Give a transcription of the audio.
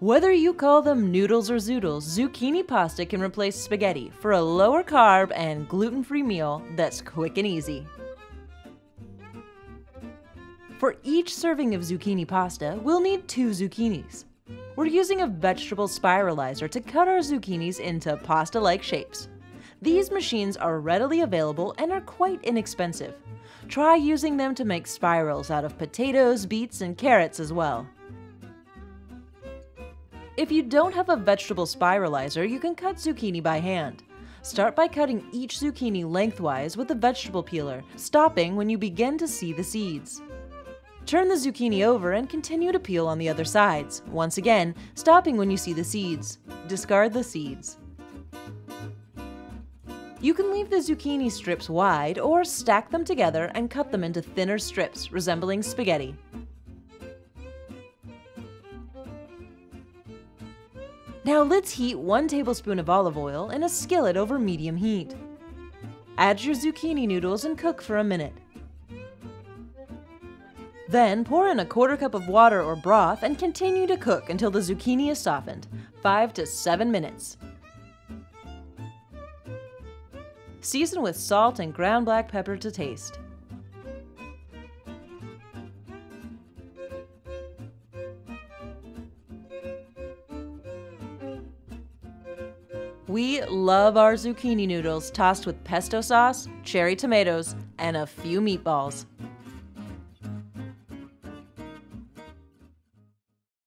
Whether you call them noodles or zoodles, zucchini pasta can replace spaghetti for a lower carb and gluten free meal that's quick and easy. For each serving of zucchini pasta, we'll need two zucchinis. We're using a vegetable spiralizer to cut our zucchinis into pasta-like shapes. These machines are readily available and are quite inexpensive. Try using them to make spirals out of potatoes, beets, and carrots as well. If you don't have a vegetable spiralizer, you can cut zucchini by hand. Start by cutting each zucchini lengthwise with a vegetable peeler, stopping when you begin to see the seeds. Turn the zucchini over and continue to peel on the other sides, once again, stopping when you see the seeds. Discard the seeds. You can leave the zucchini strips wide or stack them together and cut them into thinner strips resembling spaghetti. Now let's heat 1 tablespoon of olive oil in a skillet over medium heat. Add your zucchini noodles and cook for a minute. Then pour in a quarter cup of water or broth and continue to cook until the zucchini is softened, 5 to 7 minutes. Season with salt and ground black pepper to taste. We love our zucchini noodles tossed with pesto sauce, cherry tomatoes, and a few meatballs.